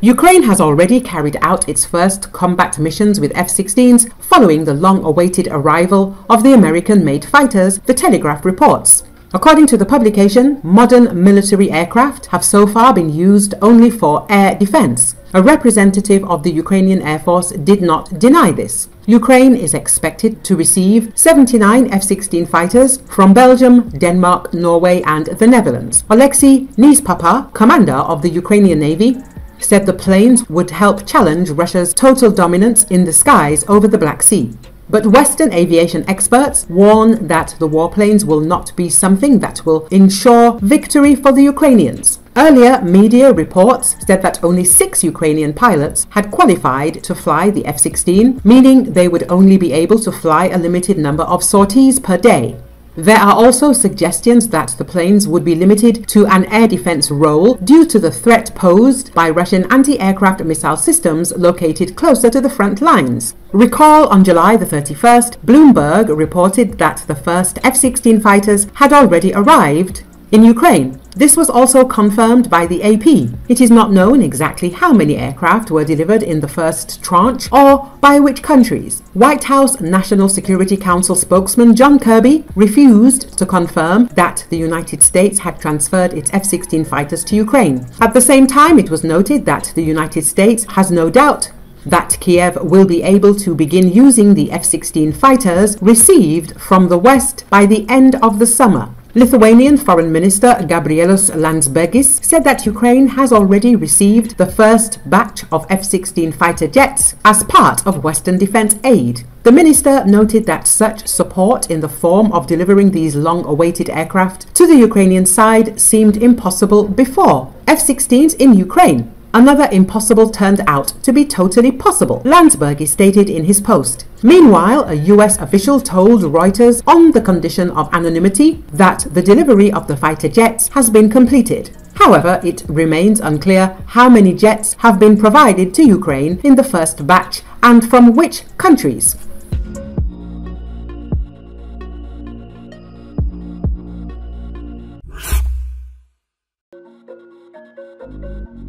Ukraine has already carried out its first combat missions with F 16s following the long awaited arrival of the American made fighters, the Telegraph reports. According to the publication, modern military aircraft have so far been used only for air defense. A representative of the Ukrainian Air Force did not deny this. Ukraine is expected to receive 79 F 16 fighters from Belgium, Denmark, Norway, and the Netherlands. Alexei Neizhpapa, commander of the Ukrainian Navy, said the planes would help challenge Russia's total dominance in the skies over the Black Sea. But Western aviation experts warn that the warplanes will not be something that will ensure victory for the Ukrainians. Earlier, media reports said that only six Ukrainian pilots had qualified to fly the F 16, meaning they would only be able to fly a limited number of sorties per day. There are also suggestions that the planes would be limited to an air defense role due to the threat posed by Russian anti-aircraft missile systems located closer to the front lines. Recall on July the 31st, Bloomberg reported that the first F-16 fighters had already arrived in Ukraine. This was also confirmed by the AP. It is not known exactly how many aircraft were delivered in the first tranche or by which countries. White House National Security Council spokesman John Kirby refused to confirm that the United States had transferred its F 16 fighters to Ukraine. At the same time, it was noted that the United States has no doubt that Kiev will be able to begin using the F 16 fighters received from the West by the end of the summer. Lithuanian Foreign Minister Gabrielius Landsbergis said that Ukraine has already received the first batch of F 16 fighter jets as part of Western defense aid. The minister noted that such support in the form of delivering these long awaited aircraft to the Ukrainian side seemed impossible before. F 16s in Ukraine Another impossible turned out to be totally possible, Landsbergis stated in his post. Meanwhile, a US official told Reuters on the condition of anonymity that the delivery of the fighter jets has been completed. However, it remains unclear how many jets have been provided to Ukraine in the first batch and from which countries.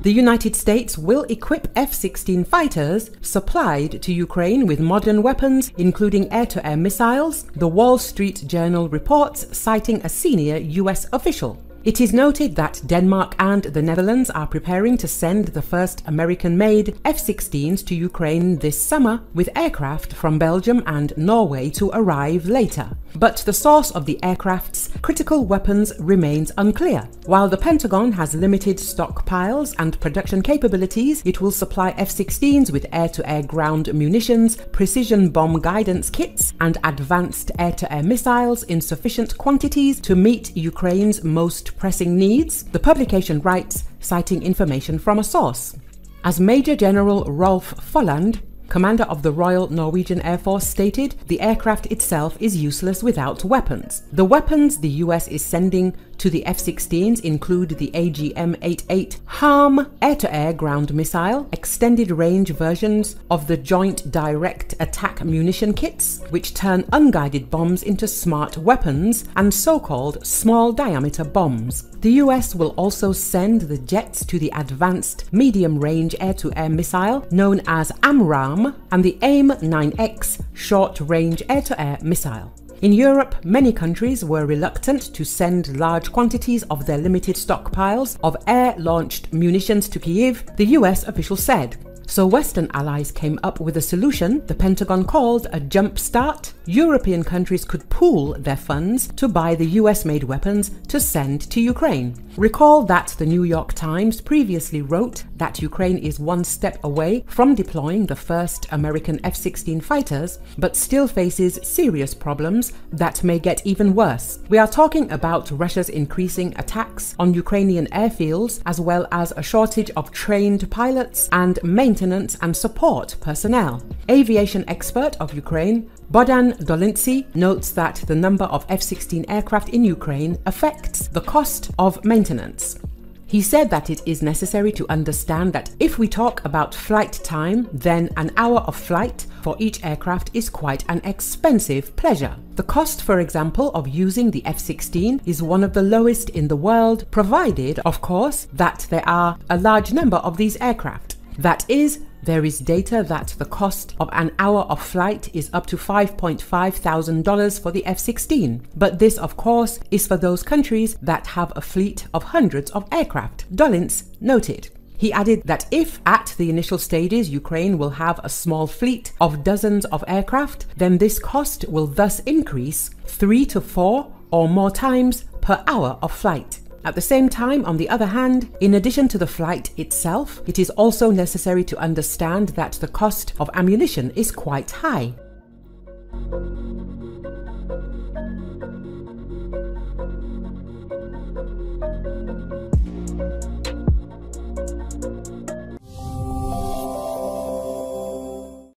The United States will equip F 16 fighters supplied to Ukraine with modern weapons, including air to air missiles, the Wall Street Journal reports, citing a senior US official. It is noted that Denmark and the Netherlands are preparing to send the first American made F 16s to Ukraine this summer, with aircraft from Belgium and Norway to arrive later but the source of the aircraft's critical weapons remains unclear. While the Pentagon has limited stockpiles and production capabilities, it will supply F-16s with air-to-air ground munitions, precision bomb guidance kits, and advanced air-to-air missiles in sufficient quantities to meet Ukraine's most pressing needs, the publication writes, citing information from a source. As Major General Rolf Folland, commander of the Royal Norwegian Air Force stated the aircraft itself is useless without weapons. The weapons the US is sending to the F-16s include the AGM-88 HARM air-to-air ground missile, extended-range versions of the Joint Direct Attack Munition Kits, which turn unguided bombs into smart weapons, and so-called small-diameter bombs. The US will also send the jets to the Advanced Medium-Range Air-to-Air Missile, known as AMRAAM, and the AIM-9X Short-Range Air-to-Air Missile. In Europe, many countries were reluctant to send large quantities of their limited stockpiles of air-launched munitions to Kiev, the US official said. So Western allies came up with a solution the Pentagon called a jump start. European countries could pool their funds to buy the US made weapons to send to Ukraine. Recall that the New York Times previously wrote that Ukraine is one step away from deploying the first American F 16 fighters, but still faces serious problems that may get even worse. We are talking about Russia's increasing attacks on Ukrainian airfields, as well as a shortage of trained pilots and maintenance maintenance and support personnel. Aviation expert of Ukraine, Bohdan Dolintse, notes that the number of F 16 aircraft in Ukraine affects the cost of maintenance. He said that it is necessary to understand that if we talk about flight time, then an hour of flight for each aircraft is quite an expensive pleasure. The cost, for example, of using the F-16 is one of the lowest in the world, provided, of course, that there are a large number of these aircraft. That is, there is data that the cost of an hour of flight is up to $5.5 thousand for the F 16. But this, of course, is for those countries that have a fleet of hundreds of aircraft, Dolenz noted. He added that if at the initial stages Ukraine will have a small fleet of dozens of aircraft, then this cost will thus increase three to four or more times per hour of flight. At the same time, on the other hand, in addition to the flight itself, it is also necessary to understand that the cost of ammunition is quite high.